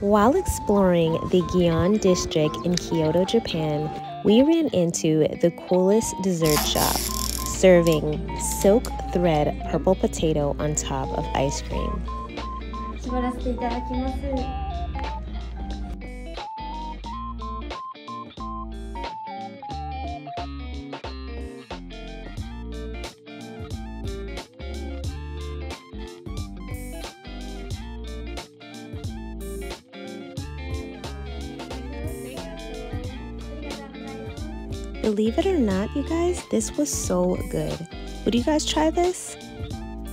While exploring the Gion district in Kyoto, Japan, we ran into the coolest dessert shop, serving silk thread purple potato on top of ice cream. Believe it or not, you guys, this was so good. Would you guys try this?